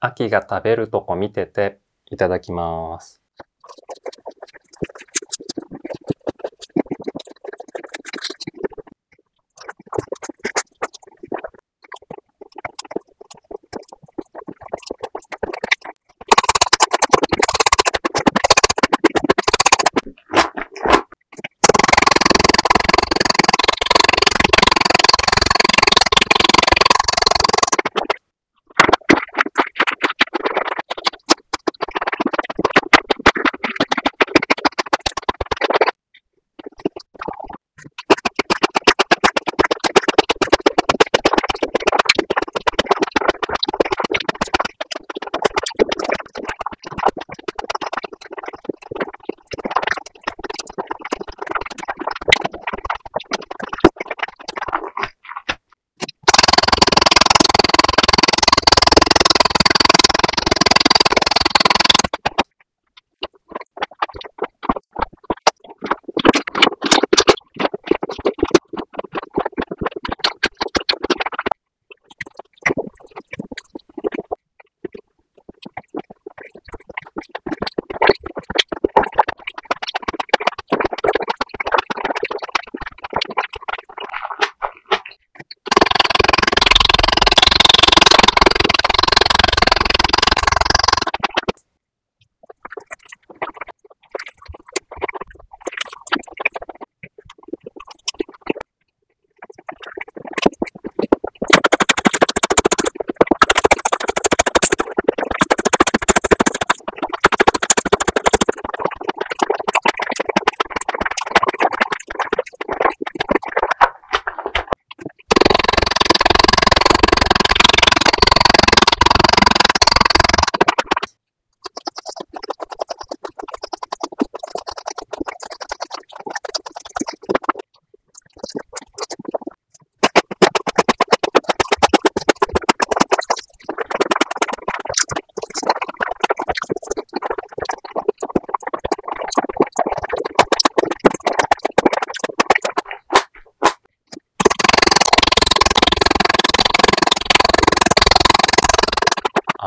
秋が食べるとこ見てていただきます。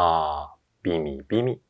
ああ、ビミビミ。